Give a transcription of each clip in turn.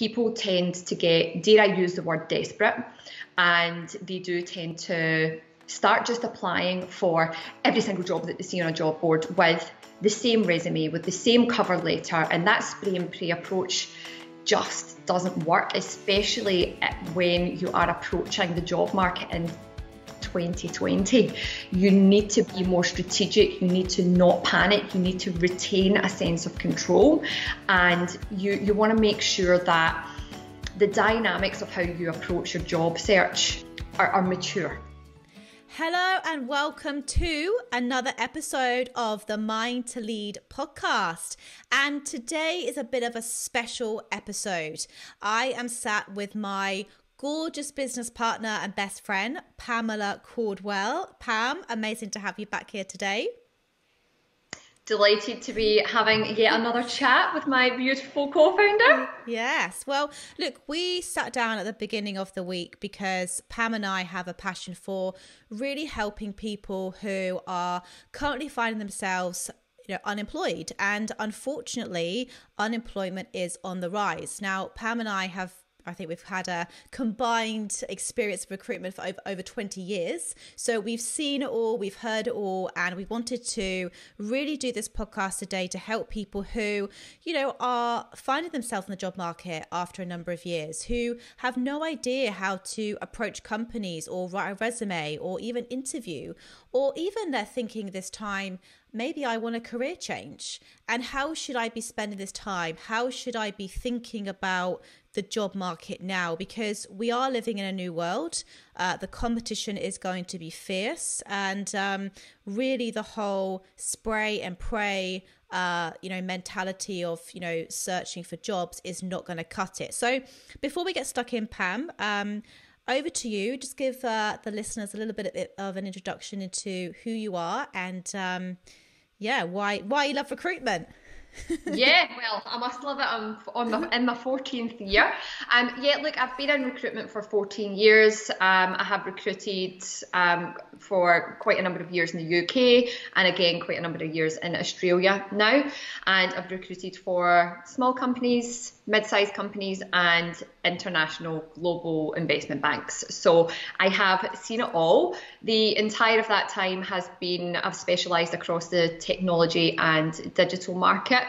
people tend to get, dare I use the word desperate, and they do tend to start just applying for every single job that they see on a job board with the same resume, with the same cover letter, and that spray and pray approach just doesn't work, especially when you are approaching the job market in 2020. You need to be more strategic, you need to not panic, you need to retain a sense of control, and you, you want to make sure that the dynamics of how you approach your job search are, are mature. Hello, and welcome to another episode of the Mind to Lead podcast. And today is a bit of a special episode. I am sat with my gorgeous business partner and best friend, Pamela Caldwell. Pam, amazing to have you back here today delighted to be having yet another chat with my beautiful co-founder. Yes. Well, look, we sat down at the beginning of the week because Pam and I have a passion for really helping people who are currently finding themselves you know, unemployed. And unfortunately, unemployment is on the rise. Now, Pam and I have I think we've had a combined experience of recruitment for over, over 20 years. So we've seen it all, we've heard it all, and we wanted to really do this podcast today to help people who, you know, are finding themselves in the job market after a number of years, who have no idea how to approach companies or write a resume or even interview, or even they're thinking this time, maybe I want a career change. And how should I be spending this time? How should I be thinking about the job market now? Because we are living in a new world. Uh, the competition is going to be fierce. And um, really, the whole spray and pray. Uh, you know, mentality of you know searching for jobs is not going to cut it. So, before we get stuck in, Pam, um, over to you. Just give uh, the listeners a little bit of an introduction into who you are and um, yeah, why why you love recruitment. Yeah, well, I must love it. I'm on my, in my 14th year. Um, yeah, look, I've been in recruitment for 14 years. Um, I have recruited um, for quite a number of years in the UK and again, quite a number of years in Australia now. And I've recruited for small companies, mid-sized companies and international global investment banks. So I have seen it all. The entire of that time has been, I've specialised across the technology and digital market.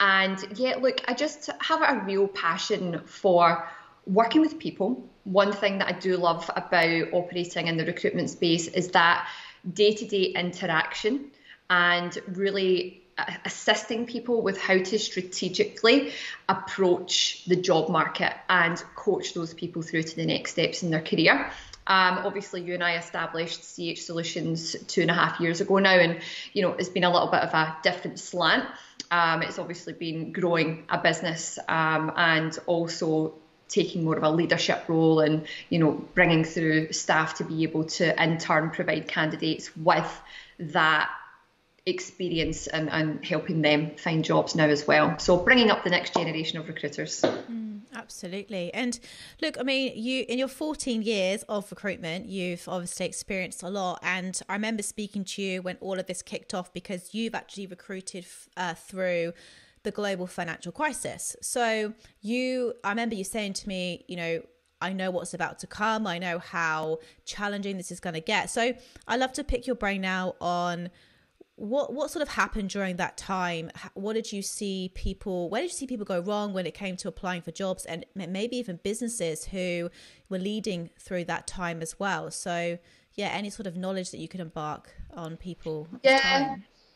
And yeah, look, I just have a real passion for working with people. One thing that I do love about operating in the recruitment space is that day to day interaction and really assisting people with how to strategically approach the job market and coach those people through to the next steps in their career. Um, obviously, you and I established CH Solutions two and a half years ago now, and you know it's been a little bit of a different slant. Um, it's obviously been growing a business um, and also taking more of a leadership role and you know bringing through staff to be able to in turn provide candidates with that experience and, and helping them find jobs now as well. So bringing up the next generation of recruiters. Mm, absolutely. And look, I mean, you in your 14 years of recruitment, you've obviously experienced a lot. And I remember speaking to you when all of this kicked off because you've actually recruited uh, through the global financial crisis. So you, I remember you saying to me, you know, I know what's about to come. I know how challenging this is going to get. So I love to pick your brain now on what what sort of happened during that time? What did you see people where did you see people go wrong when it came to applying for jobs and maybe even businesses who were leading through that time as well? So yeah any sort of knowledge that you could embark on people yeah.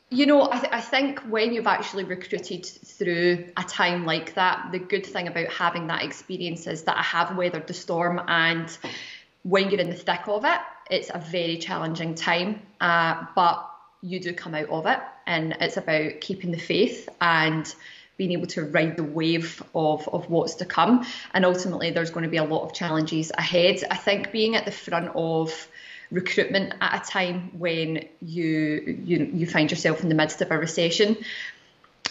you know I, th- I think when you've actually recruited through a time like that the good thing about having that experience is that i have weathered the storm and when you're in the thick of it it's a very challenging time. Uh, but you do come out of it. And it's about keeping the faith and being able to ride the wave of, of what's to come. And ultimately, there's going to be a lot of challenges ahead. I think being at the front of recruitment at a time when you you you find yourself in the midst of a recession,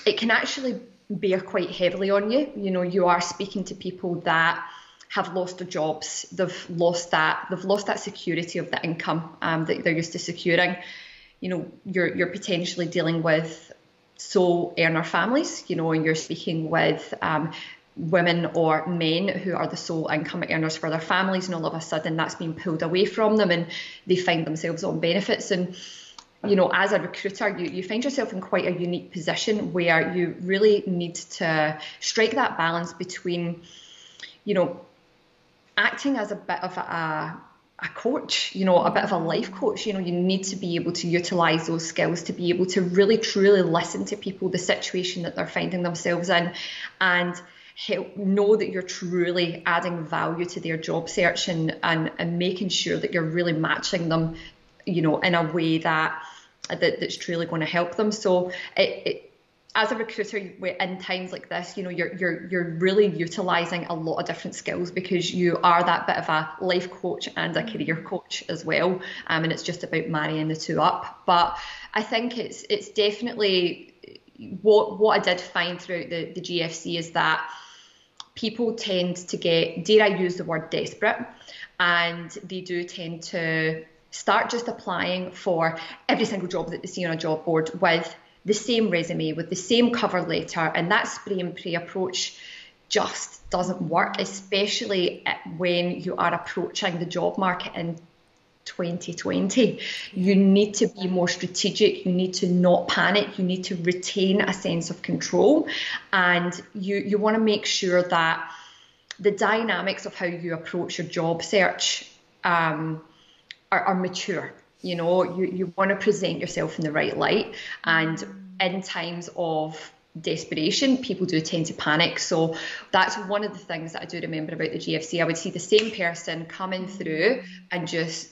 it can actually bear quite heavily on you. You know, you are speaking to people that have lost their jobs. They've lost that. They've lost that security of the income um, that they're used to securing you know you're you're potentially dealing with sole earner families, you know, and you're speaking with um, women or men who are the sole income earners for their families and all of a sudden that's being pulled away from them and they find themselves on benefits. And you know as a recruiter you, you find yourself in quite a unique position where you really need to strike that balance between you know acting as a bit of a a coach, you know, a bit of a life coach. You know, you need to be able to utilize those skills to be able to really truly listen to people, the situation that they're finding themselves in, and help know that you're truly adding value to their job search and, and, and making sure that you're really matching them, you know, in a way that, that that's truly going to help them. So it, it as a recruiter in times like this you know you're you're you're really utilizing a lot of different skills because you are that bit of a life coach and a career coach as well. Um, and it's just about marrying the two up. But i think it's it's definitely what what i did find throughout the, the gfc is that people tend to get, dare I use the word desperate, and they do tend to start just applying for every single job that they see on a job board with the same resume, with the same cover letter, and that spray and pray approach just doesn't work, especially when you are approaching the job market in 2020. You need to be more strategic. You need to not panic. You need to retain a sense of control. And you, you want to make sure that the dynamics of how you approach your job search um, are, are mature. You know, you, you want to present yourself in the right light. And in times of desperation, people do tend to panic. So that's one of the things that I do remember about the GFC. I would see the same person coming through and just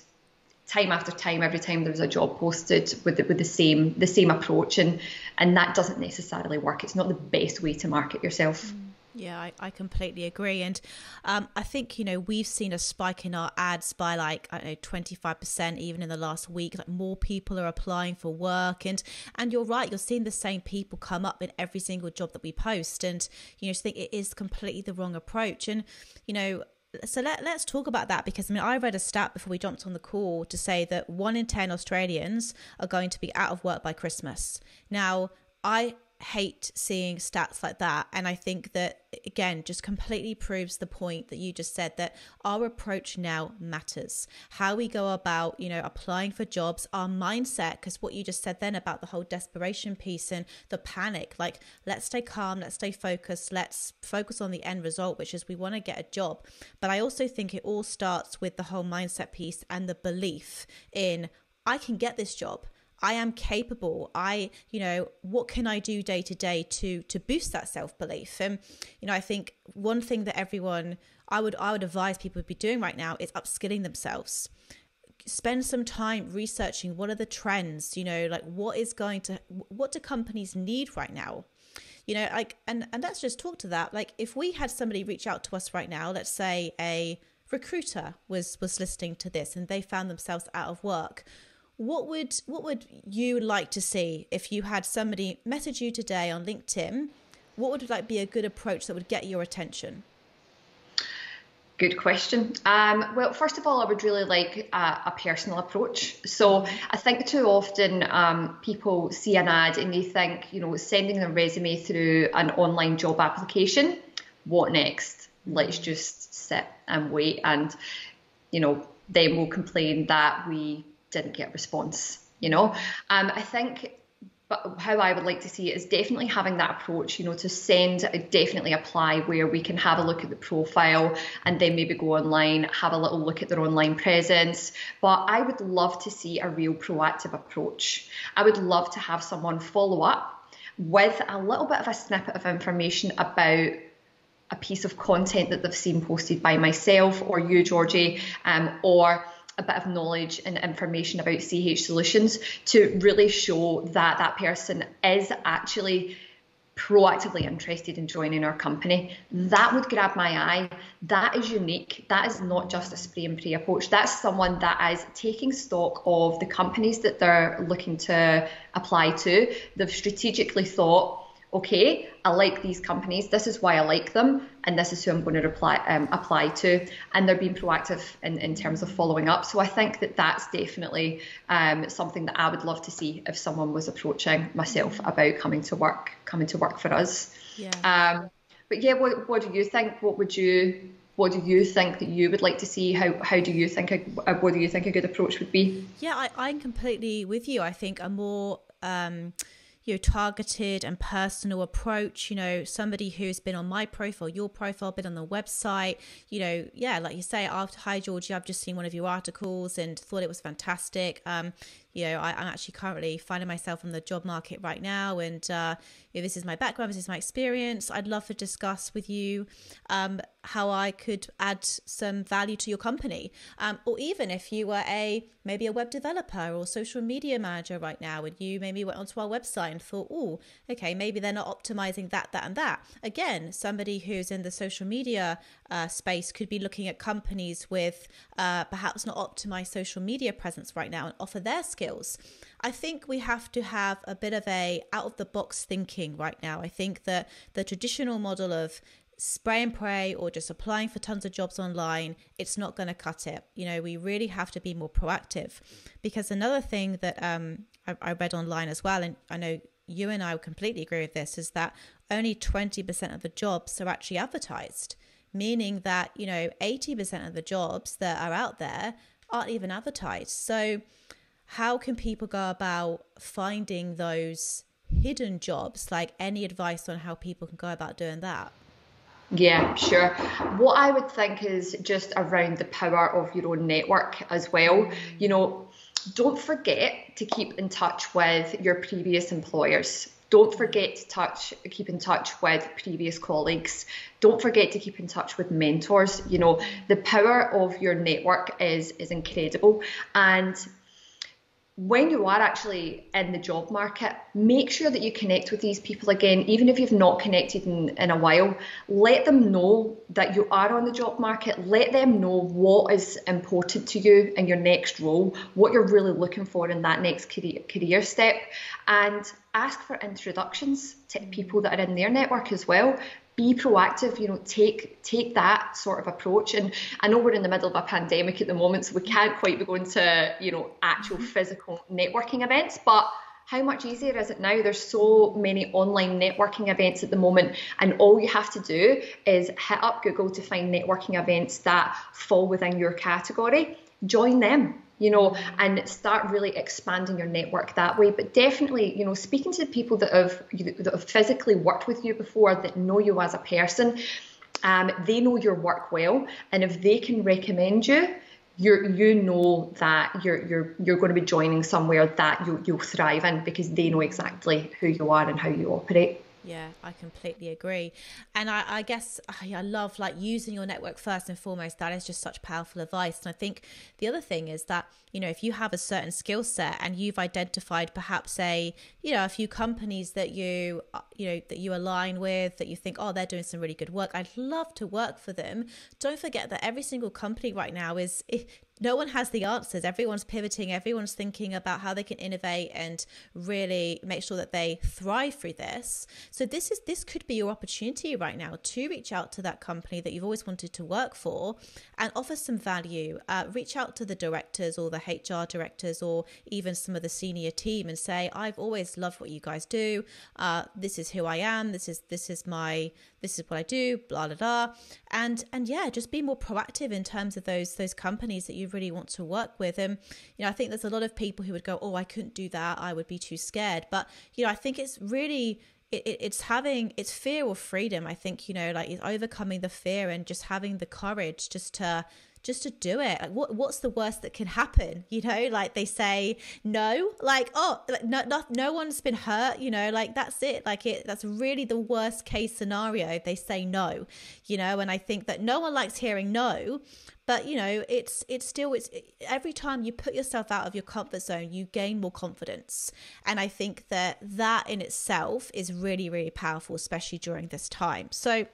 time after time, every time there was a job posted with the, with the same the same approach, and and that doesn't necessarily work. It's not the best way to market yourself. Mm. Yeah, I, I completely agree. And um, I think, you know, we've seen a spike in our ads by like, I don't know, 25% even in the last week. Like more people are applying for work. And and you're right, you're seeing the same people come up in every single job that we post. And, you know, just think it is completely the wrong approach. And, you know, so let, let's talk about that because I mean I read a stat before we jumped on the call to say that one in 10 Australians are going to be out of work by Christmas. Now, I hate seeing stats like that. And I think that, again, just completely proves the point that you just said that our approach now matters. How we go about, you know, applying for jobs, our mindset, because what you just said then about the whole desperation piece and the panic like, let's stay calm, let's stay focused, let's focus on the end result, which is we want to get a job. But I also think it all starts with the whole mindset piece and the belief in, I can get this job. I am capable. I, you know, what can I do day to day to to boost that self belief? And you know, I think one thing that everyone I would I would advise people to be doing right now is upskilling themselves. Spend some time researching what are the trends. You know, like what is going to what do companies need right now? You know, like and and let's just talk to that. Like if we had somebody reach out to us right now, let's say a recruiter was was listening to this and they found themselves out of work what would what would you like to see if you had somebody message you today on LinkedIn? What would like be a good approach that would get your attention? Good question. Um, well, first of all, I would really like a, a personal approach. So I think too often um, people see an ad and they think, you know, sending a resume through an online job application, what next? Let's just sit and wait and, you know, then we'll complain that we didn't get response. You know, um, I think but how I would like to see it is definitely having that approach, you know, to send, definitely apply where we can have a look at the profile and then maybe go online, have a little look at their online presence. But I would love to see a real proactive approach. I would love to have someone follow up with a little bit of a snippet of information about a piece of content that they've seen posted by myself or you, Georgie, um, or a bit of knowledge and information about CH Solutions to really show that that person is actually proactively interested in joining our company. That would grab my eye. That is unique. That is not just a spray and pray approach. That's someone that is taking stock of the companies that they're looking to apply to. They've strategically thought, okay, I like these companies. This is why I like them, and this is who I'm going to reply, um, apply to. And they're being proactive in, in terms of following up. So I think that that's definitely um, something that I would love to see if someone was approaching myself about coming to work, coming to work for us. Yeah. Um, but yeah, what what do you think? What would you what do you think that you would like to see? How how do you think a, what do you think a good approach would be? Yeah, I, I'm completely with you. I think a more um, you know targeted and personal approach you know somebody who's been on my profile your profile been on the website you know yeah like you say after hi georgie i've just seen one of your articles and thought it was fantastic. Um you know I, am actually currently finding myself on the job market right now and uh, this is my background this is my experience. I'd love to discuss with you um, how i could add some value to your company. Um, or even if you were a maybe a web developer or social media manager right now and you maybe went onto our website and thought oh okay maybe they're not optimizing that that and that. Again somebody who's in the social media uh, space could be looking at companies with uh, perhaps not optimized social media presence right now and offer their skills. I think we have to have a bit of a out of the box thinking right now. I think that the traditional model of spray and pray or just applying for tons of jobs online, it's not going to cut it. You know, we really have to be more proactive. Because another thing that um, I, I read online as well, and I know you and I completely agree with this, is that only 20% of the jobs are actually advertised, meaning that, you know, 80% of the jobs that are out there aren't even advertised. So, how can people go about finding those hidden jobs? Like any advice on how people can go about doing that? Yeah, sure. What I would think is just around the power of your own network as well. You know, don't forget to keep in touch with your previous employers. Don't forget to touch, keep in touch with previous colleagues. Don't forget to keep in touch with mentors. You know, the power of your network is is incredible, and when you are actually in the job market, make sure that you connect with these people again, even if you've not connected in, in a while. Let them know that you are on the job market. Let them know what is important to you in your next role, what you're really looking for in that next career, career step, and ask for introductions to people that are in their network as well be proactive you know take take that sort of approach and i know we're in the middle of a pandemic at the moment so we can't quite be going to you know actual mm-hmm. physical networking events but how much easier is it now? There's so many online networking events at the moment, and all you have to do is hit up Google to find networking events that fall within your category. Join them you know, and start really expanding your network that way. But definitely, you know, speaking to people that have that have physically worked with you before, that know you as a person, um, they know your work well, and if they can recommend you, you you know that you're you're you're going to be joining somewhere that you you'll thrive in because they know exactly who you are and how you operate. Yeah, I completely agree. And I, I guess I, I, love like using your network first and foremost. That is just such powerful advice. And I think the other thing is that, you know, if you have a certain skill set and you've identified perhaps a, you know, a few companies that you, uh, you know, that you align with, that you think, oh, they're doing some really good work. I'd love to work for them. Don't forget that every single company right now is no one has the answers. Everyone's pivoting, everyone's thinking about how they can innovate and really make sure that they thrive through this. So this is this could be your opportunity right now to reach out to that company that you've always wanted to work for and offer some value. Uh, reach out to the directors or the HR directors or even some of the senior team and say, "I've always loved what you guys do. Uh, this is who I am. This is this is my this is what I do." Blah blah blah. And and yeah, just be more proactive in terms of those those companies that you really want to work with. And, you know, I think there's a lot of people who would go, oh, I couldn't do that. I would be too scared. But, you know, I think it's really it, it's having it's fear or freedom i think you know like it's overcoming the fear and just having the courage just to just to do it like what what's the worst that can happen you know like they say no like oh like no, no no one's been hurt you know like that's it like it that's really the worst case scenario they say no you know and i think that no one likes hearing no but you know it's it's still it's every time you put yourself out of your comfort zone you gain more confidence and i think that that in itself is really really powerful especially during this time so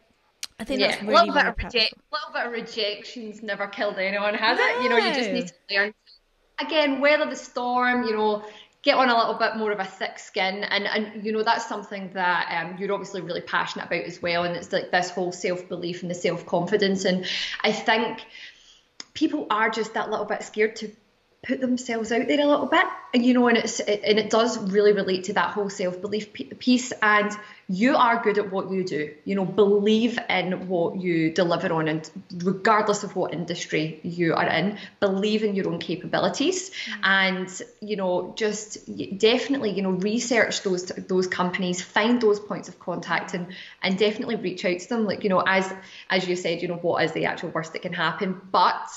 I think yeah, that's really, a little, bit of reje- little bit of rejections never killed anyone, has no. it? You know, you just need to learn. Again, weather the storm. You know, get on a little bit more of a thick skin, and and you know that's something that um, you're obviously really passionate about as well. And it's like this whole self belief and the self confidence. And I think people are just that little bit scared to put themselves out there a little bit. And you know and it's it, and it does really relate to that whole self-belief piece. And you are good at what you do. You know believe in what you deliver on. And regardless of what industry you are in believe in your own capabilities. Mm-hmm. and you know just definitely you know research those those companies find those points of contact and and definitely reach out to them. Like you know as as you said you know what is the actual worst that can happen? But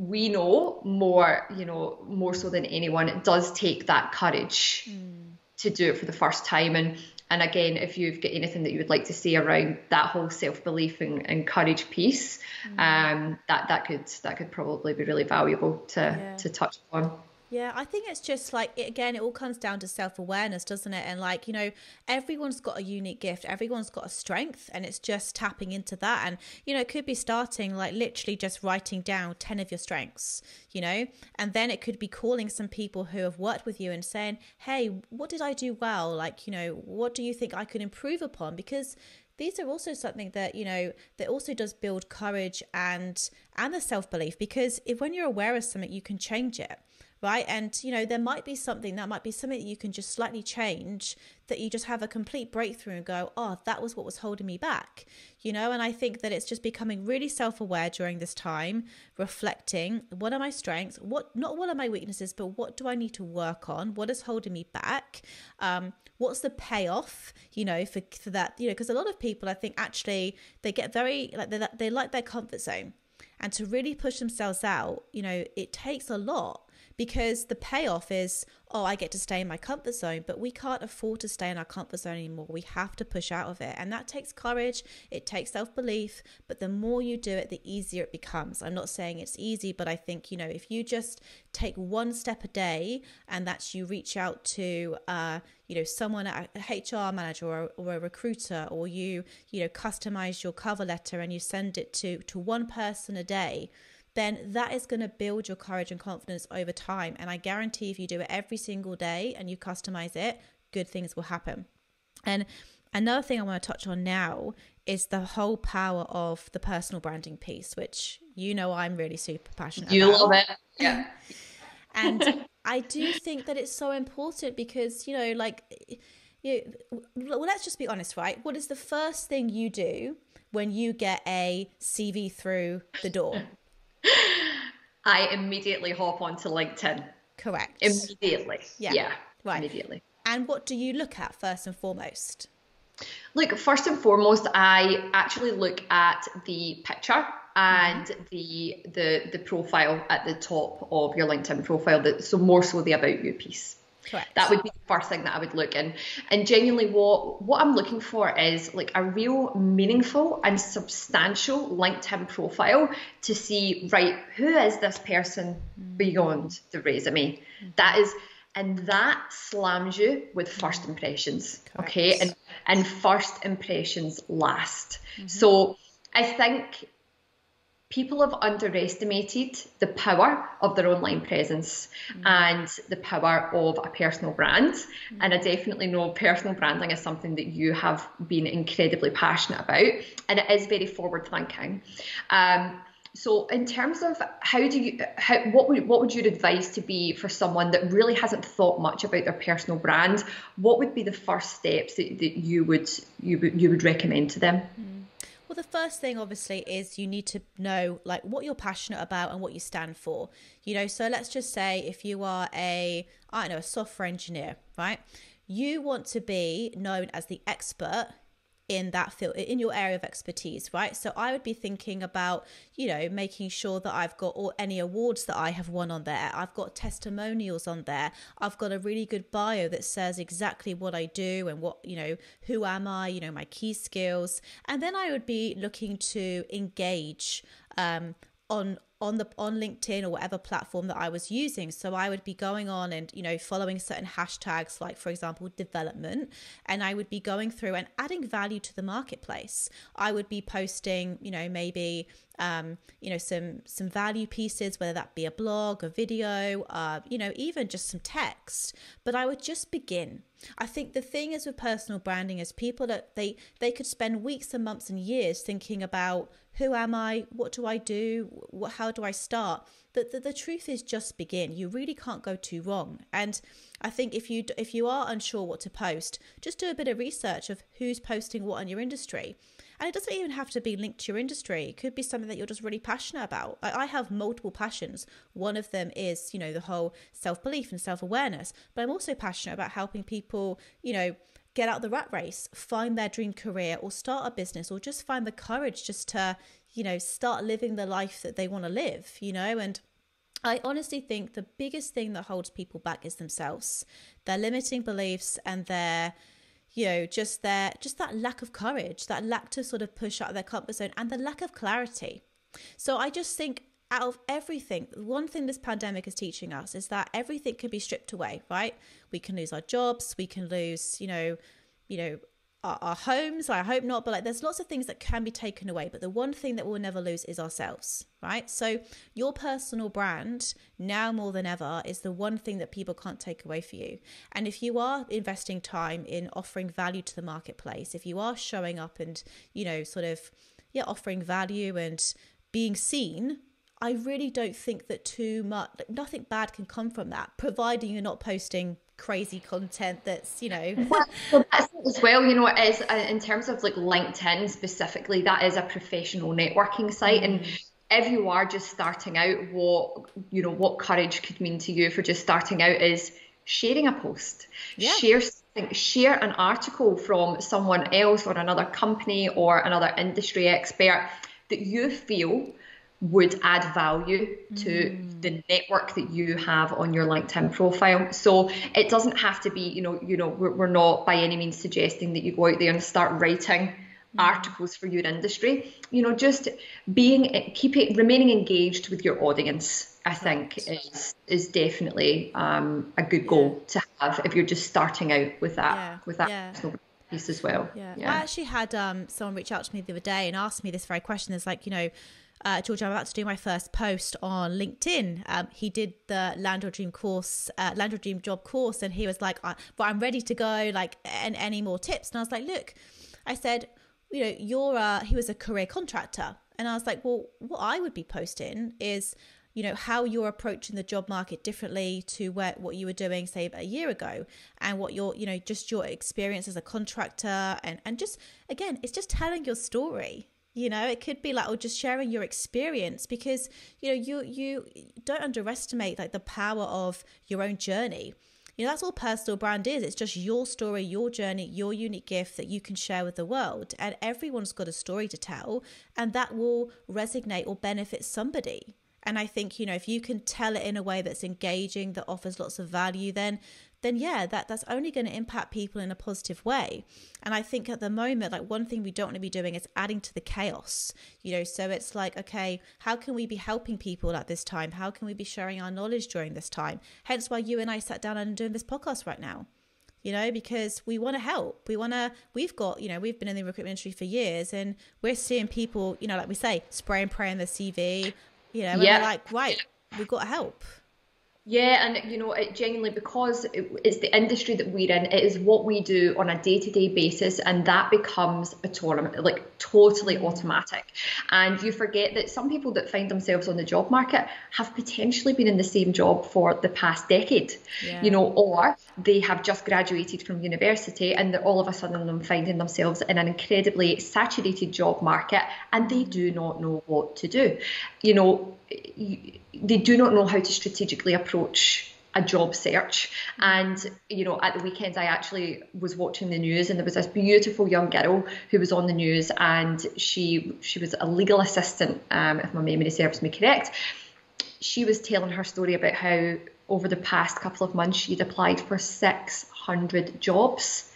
we know more, you know, more so than anyone, it does take that courage mm. to do it for the first time. And and again, if you've got anything that you would like to say around that whole self belief and, and, courage piece, mm. um, that that could that could probably be really valuable to yeah. to touch on. Yeah, I think it's just like again, it all comes down to self awareness, doesn't it? And like you know, everyone's got a unique gift, everyone's got a strength, and it's just tapping into that. And you know, it could be starting like literally just writing down ten of your strengths, you know, and then it could be calling some people who have worked with you and saying, "Hey, what did I do well? Like, you know, what do you think I could improve upon?" Because these are also something that you know that also does build courage and and the self belief because if when you're aware of something, you can change it right? And, you know, there might be something that might be something that you can just slightly change that you just have a complete breakthrough and go, oh, that was what was holding me back, you know? And I think that it's just becoming really self aware during this time, reflecting what are my strengths, what, not what are my weaknesses, but what do I need to work on? What is holding me back? Um, what's the payoff, you know, for, for that, you know, because a lot of people, I think actually they get very, like, they, they like their comfort zone. And to really push themselves out, you know, it takes a lot because the payoff is, oh, I get to stay in my comfort zone, but we can't afford to stay in our comfort zone anymore. We have to push out of it. And that takes courage, it takes self belief, but the more you do it, the easier it becomes. I'm not saying it's easy, but I think, you know, if you just take one step a day and that's you reach out to, uh, you know, someone, a HR manager or, or a recruiter, or you, you know, customize your cover letter and you send it to, to one person a day then that is going to build your courage and confidence over time. And I guarantee if you do it every single day and you customize it, good things will happen. And another thing I want to touch on now is the whole power of the personal branding piece, which you know I'm really super passionate you about. love it. Yeah. and I do think that it's so important because, you know, like, you well, let's just be honest, right? What is the first thing you do when you get a CV through the door? I immediately hop onto LinkedIn. Correct. Immediately. Yeah. yeah. Right. Immediately. And what do you look at first and foremost? Look, first and foremost, I actually look at the picture and mm-hmm. the the the profile at the top of your LinkedIn profile. That so more so the about you piece. Correct. That would be the first thing that I would look in. And genuinely what what I'm looking for is like a real meaningful and substantial LinkedIn profile to see, right, who is this person mm. beyond the resume? Mm. That is and that slams you with first impressions. Correct. Okay. And and first impressions last. Mm-hmm. So I think people have underestimated the power of their online presence mm. and the power of a personal brand. Mm. And I definitely know personal branding is something that you have been incredibly passionate about, and it is very forward thinking. Um, so, in terms of how do you, how, what would what would your advice to be for someone that really hasn't thought much about their personal brand? What would be the first steps that, that you would you would you would recommend to them? Mm. Well, the first thing obviously is you need to know like what you're passionate about and what you stand for. You know, so let's just say if you are a I don't know, a software engineer, right? You want to be known as the expert in that field in your area of expertise right? So i would be thinking about you know making sure that i've got all, any awards that i have won on there. I've got testimonials on there. I've got a really good bio that says exactly what i do and what you know who am i you know my key skills. And then i would be looking to engage um, on on the on LinkedIn or whatever platform that I was using. So I would be going on and you know following certain hashtags like for example development and I would be going through and adding value to the marketplace. I would be posting, you know, maybe um, you know, some some value pieces, whether that be a blog, a video, uh, you know, even just some text. But I would just begin. I think the thing is with personal branding is people that they they could spend weeks and months and years thinking about who am I, what do I do, what, how do I start. The, the, the truth is just begin. You really can't go too wrong. And I think if you if you are unsure what to post, just do a bit of research of who's posting what in your industry. And it doesn't even have to be linked to your industry. It could be something that you're just really passionate about. I, I have multiple passions. One of them is, you know, the whole self belief and self awareness. But I'm also passionate about helping people, you know, get out of the rat race, find their dream career, or start a business, or just find the courage just to, you know, start living the life that they want to live, you know, and I honestly think the biggest thing that holds people back is themselves, their limiting beliefs and their you know just their just that lack of courage that lack to sort of push out of their comfort zone and the lack of clarity. So i just think out of everything one thing this pandemic is teaching us is that everything can be stripped away right? We can lose our jobs we can lose you know you know our, our homes i hope not but like there's lots of things that can be taken away but the one thing that we'll never lose is ourselves right? So your personal brand now more than ever is the one thing that people can't take away for you. And if you are investing time in offering value to the marketplace if you are showing up and you know sort of yeah offering value and being seen I really don't think that too much, nothing bad can come from that, providing you're not posting crazy content that's you know well, well, that's as well you know is uh, in terms of like linkedin specifically that is a professional networking site and mm. if you are just starting out what you know what courage could mean to you for just starting out is sharing a post yeah. share something. share an article from someone else or another company or another industry expert that you feel would add value to mm. the network that you have on your LinkedIn profile. So it doesn't have to be, you know, you know, we're, we're not by any means suggesting that you go out there and start writing mm. articles for your industry. You know, just being keeping remaining engaged with your audience. I think is is definitely um, a good goal yeah. to have if you're just starting out with that yeah. with that yeah. piece as well. Yeah. yeah. I actually had um, someone reach out to me the other day and ask me this very question. It's like, you know, uh, George, I'm about to do my first post on LinkedIn. Um, he did the Land Your Dream course, uh, Land Your Dream job course, and he was like, "But I'm ready to go. Like, and any more tips?" And I was like, "Look," I said, "You know, you're a, he was a career contractor," and I was like, "Well, what I would be posting is." you know how you're approaching the job market differently to where, what you were doing say a year ago and what your you know just your experience as a contractor and and just again it's just telling your story you know it could be like or just sharing your experience because you know you you don't underestimate like the power of your own journey. You know that's all personal brand is. It's just your story your journey your unique gift that you can share with the world. And everyone's got a story to tell and that will resonate or benefit somebody. And i think you know if you can tell it in a way that's engaging that offers lots of value then then yeah, that that's only going to impact people in a positive way. And I think at the moment, like one thing we don't want to be doing is adding to the chaos. You know, so it's like, okay, how can we be helping people at this time? How can we be sharing our knowledge during this time? Hence why you and I sat down and doing this podcast right now you know, because we want to help. We want to, we've got, you know, we've been in the recruitment industry for years and we're seeing people, you know, like we say, spray and pray on the CV, you know, and yeah. we're like, right, we've got to help. Yeah, and you know, it genuinely because it's the industry that we're in, it is what we do on a day-to-day basis, and that becomes a tournament, like totally automatic. And you forget that some people that find themselves on the job market have potentially been in the same job for the past decade, yeah. you know, or they have just graduated from university and they're all of a sudden them finding themselves in an incredibly saturated job market, and they do not know what to do. You know they do not know how to strategically approach a job search. And, you know, at the weekend, I actually was watching the news and there was this beautiful young girl who was on the news and she she was a legal assistant, um, if my memory serves me correct. She was telling her story about how over the past couple of months she'd applied for 600 jobs.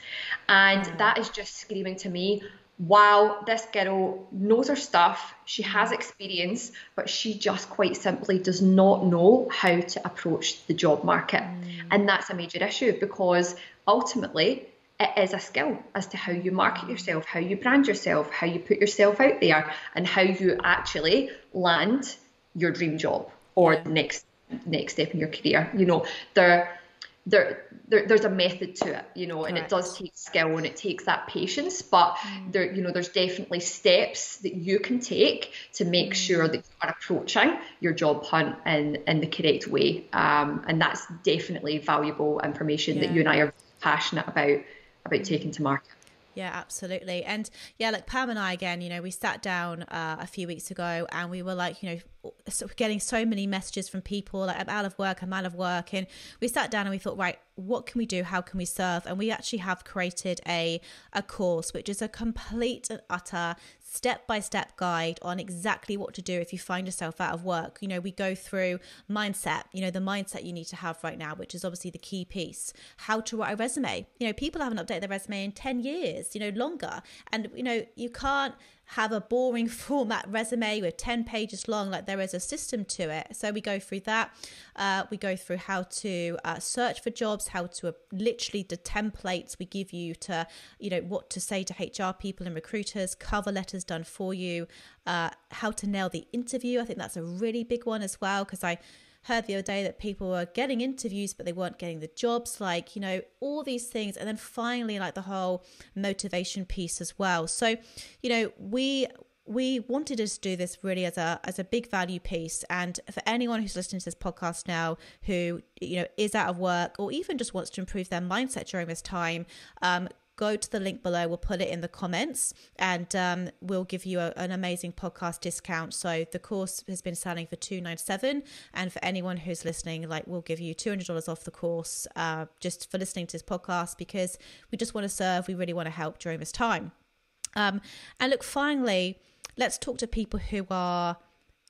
And that is just screaming to me, wow, this girl knows her stuff, she has experience, but she just quite simply does not know how to approach the job market. Mm. And that's a major issue because ultimately, it is a skill as to how you market yourself, how you brand yourself, how you put yourself out there, and how you actually land your dream job or the next next step in your career. You know, there there, there there's a method to it, you know, and Correct. it does take skill and it takes that patience. But mm. there, you know, there's definitely steps that you can take to make mm. sure that you are approaching your job hunt in in the correct way. Um, and that's definitely valuable information yeah. that you and I are passionate about about taking to market. Yeah, absolutely. And yeah, like Pam and I, again, you know, we sat down uh, a few weeks ago and we were like, you know, sort getting so many messages from people like I'm out of work, I'm out of work, and we sat down and we thought, right, what can we do? How can we serve? And we actually have created a a course which is a complete and utter step by step guide on exactly what to do if you find yourself out of work. You know, we go through mindset, you know, the mindset you need to have right now, which is obviously the key piece. How to write a resume. You know, people haven't updated their resume in 10 years, you know, longer. And, you know, you can't have a boring format resume with 10 pages long like there is a system to it. So we go through that. Uh, we go through how to uh, search for jobs how to uh, literally the templates we give you to you know what to say to hr people and recruiters cover letters done for you uh, how to nail the interview. I think that's a really big one as well because i heard the other day that people were getting interviews but they weren't getting the jobs like you know all these things. And then finally like the whole motivation piece as well. So you know we we wanted us to do this really as a as a big value piece. And for anyone who's listening to this podcast now who you know is out of work or even just wants to improve their mindset during this time um, go to the link below. We'll put it in the comments and um, we'll give you a, an amazing podcast discount. So the course has been selling for two ninety seven, and for anyone who's listening, like we'll give you two hundred dollars off the course uh, just for listening to this podcast because we just want to serve. We really want to help during this time. Um, and look, finally, let's talk to people who are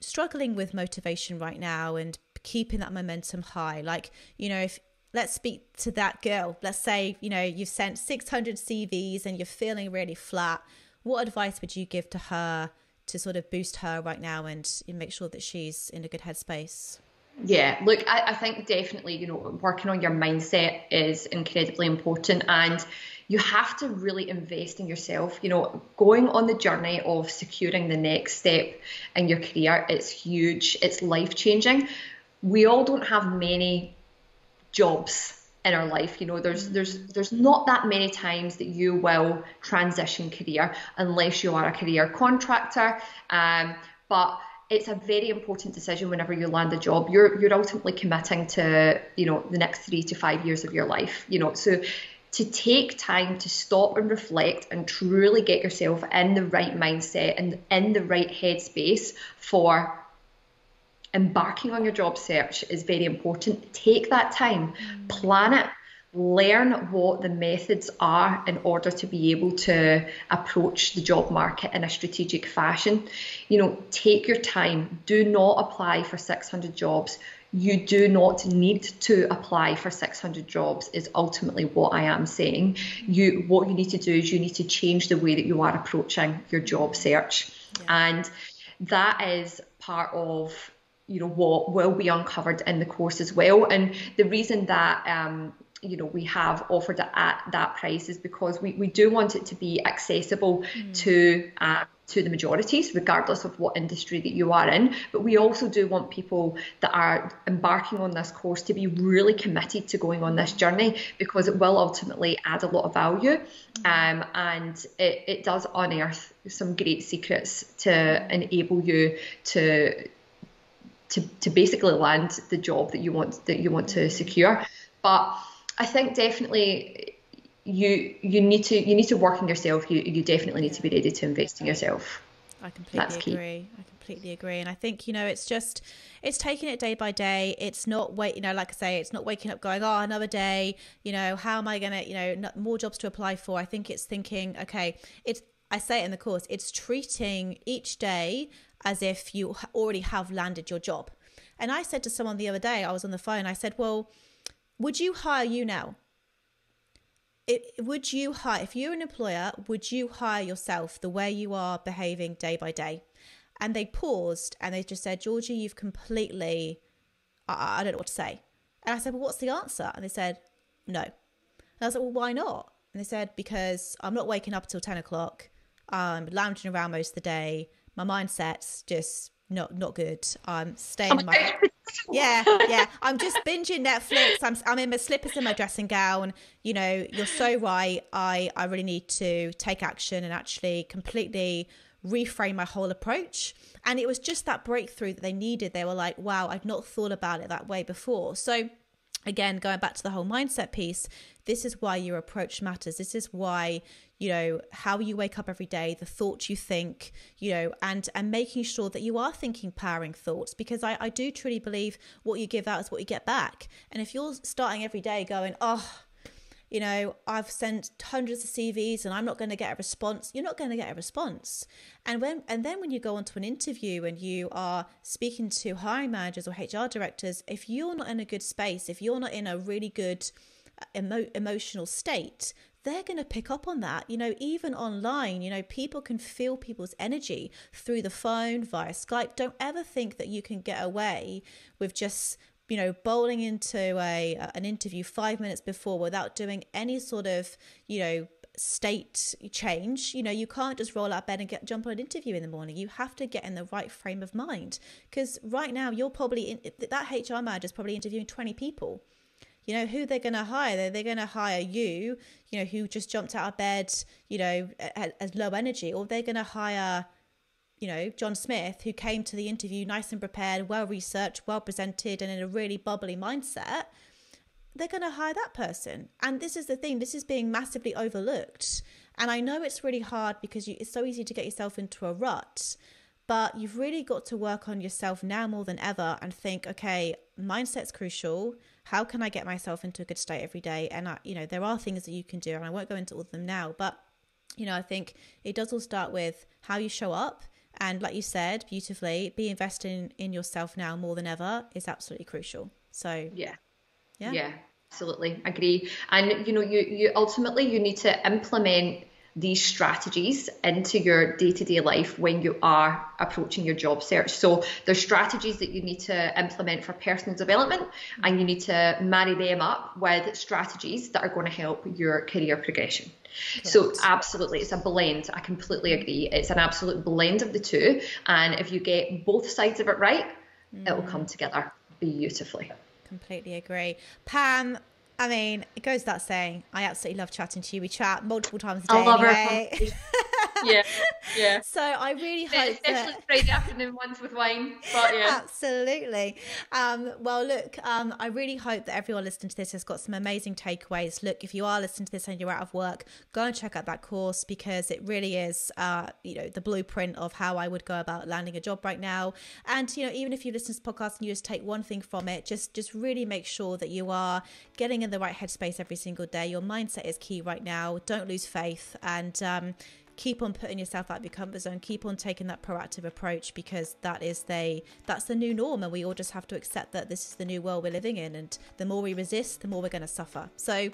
struggling with motivation right now and keeping that momentum high. Like you know, if let's speak to that girl. Let's say, you know, you've sent 600 CVs and you're feeling really flat. What advice would you give to her to sort of boost her right now and make sure that she's in a good headspace? Yeah, look, I, I think definitely, you know, working on your mindset is incredibly important and you have to really invest in yourself. You know, going on the journey of securing the next step in your career, it's huge, it's life changing. We all don't have many jobs in our life you know there's there's there's not that many times that you will transition career unless you are a career contractor um, but it's a very important decision whenever you land a job. You're you're ultimately committing to you know the next 3 to 5 years of your life you know so to take time to stop and reflect and truly get yourself in the right mindset and in the right headspace for embarking on your job search is very important. Take that time, plan it, learn what the methods are in order to be able to approach the job market in a strategic fashion. You know, take your time. Do not apply for 600 jobs. You do not need to apply for 600 jobs is ultimately what I am saying. You what you need to do is you need to change the way that you are approaching your job search. Yeah. And that is part of you know what will be uncovered in the course as well and the reason that um, you know we have offered it at that price is because we, we do want it to be accessible mm. to uh, to the majorities regardless of what industry that you are in but we also do want people that are embarking on this course to be really committed to going on this journey because it will ultimately add a lot of value mm. um, and it, it does unearth some great secrets to enable you to to, to basically land the job that you want that you want to secure. But I think definitely you you need to you need to work on yourself. You you definitely need to be ready to invest in yourself. I completely agree. I completely agree. And I think, you know, it's just it's taking it day by day. It's not wait, you know, like I say, it's not waking up going, oh, another day. You know, how am I gonna, you know, more jobs to apply for? I think it's thinking, okay, it's I say it in the course. It's treating each day as if you already have landed your job. And I said to someone the other day, I was on the phone, I said, Well, would you hire you now? It, would you hire, if you're an employer, would you hire yourself the way you are behaving day by day? And they paused and they just said, Georgie, you've completely, I, I don't know what to say. And I said, Well, what's the answer? And they said, No. And I was like, Well, why not? And they said, because I'm not waking up until 10 o'clock. I'm lounging around most of the day. My mindset's just not not good. I'm staying in my yeah yeah. I'm just binging Netflix. I'm I'm in my slippers and my dressing gown. You know, you're so right. I I really need to take action and actually completely reframe my whole approach. And it was just that breakthrough that they needed. They were like, wow, I'd not thought about it that way before. So again going back to the whole mindset piece this is why your approach matters this is why you know how you wake up every day the thoughts you think you know and and making sure that you are thinking powering thoughts because i i do truly believe what you give out is what you get back and if you're starting every day going oh you know, I've sent hundreds of CVs and I'm not going to get a response. You're not going to get a response. And when and then when you go onto an interview and you are speaking to hiring managers or HR directors, if you're not in a good space, if you're not in a really good uh, emo- emotional state, they're going to pick up on that. You know, even online, you know, people can feel people's energy through the phone, via Skype. Don't ever think that you can get away with just you know bowling into a an interview 5 minutes before without doing any sort of you know state change you know you can't just roll out of bed and get jump on an interview in the morning you have to get in the right frame of mind because right now you're probably in, that hr manager is probably interviewing 20 people you know who they're going to hire they're, they're going to hire you you know who just jumped out of bed you know as low energy or they're going to hire you know, John Smith, who came to the interview nice and prepared, well researched, well presented, and in a really bubbly mindset, they're going to hire that person. And this is the thing, this is being massively overlooked. And I know it's really hard because you, it's so easy to get yourself into a rut, but you've really got to work on yourself now more than ever and think, okay, mindset's crucial. How can I get myself into a good state every day? And, I, you know, there are things that you can do, and I won't go into all of them now, but, you know, I think it does all start with how you show up and like you said beautifully, be investing in yourself now more than ever is absolutely crucial. So yeah, yeah, yeah, absolutely agree. And you know, you you ultimately you need to implement these strategies into your day-to-day life when you are approaching your job search so there's strategies that you need to implement for personal development and you need to marry them up with strategies that are going to help your career progression so absolutely, it's a blend. I completely agree. It's an absolute blend of the two, and if you get both sides of it right, mm. it will come together beautifully. Completely agree, Pam. I mean, it goes without saying, I absolutely love chatting to you. We chat multiple times a day. I love anyway. yeah, yeah. So I really hope especially that... Friday afternoon ones with wine. But yeah, absolutely. Um, well, look, um, I really hope that everyone listening to this has got some amazing takeaways. Look, if you are listening to this and you're out of work, go and check out that course because it really is, uh, you know, the blueprint of how I would go about landing a job right now. And you know, even if you listen to this podcast and you just take one thing from it, just just really make sure that you are getting in the right headspace every single day. Your mindset is key right now. Don't lose faith and. Um, keep on putting yourself out of your comfort zone keep on taking that proactive approach because that is the that's the new norm and we all just have to accept that this is the new world we're living in and the more we resist the more we're going to suffer so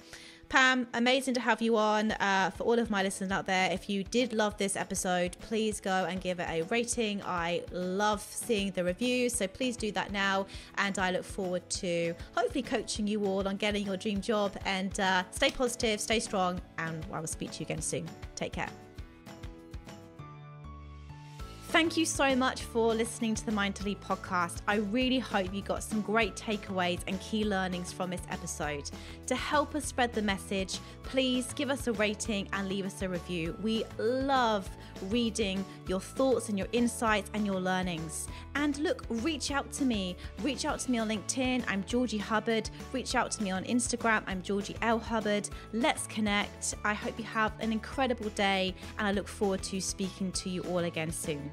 Pam, amazing to have you on. Uh, for all of my listeners out there, if you did love this episode, please go and give it a rating. I love seeing the reviews, so please do that now. And I look forward to hopefully coaching you all on getting your dream job. And uh, stay positive, stay strong, and I will speak to you again soon. Take care. Thank you so much for listening to the Mind to Lead podcast. I really hope you got some great takeaways and key learnings from this episode. To help us spread the message, please give us a rating and leave us a review. We love reading your thoughts and your insights and your learnings. And look, reach out to me. Reach out to me on LinkedIn. I'm Georgie Hubbard. Reach out to me on Instagram. I'm Georgie L. Hubbard. Let's connect. I hope you have an incredible day and I look forward to speaking to you all again soon.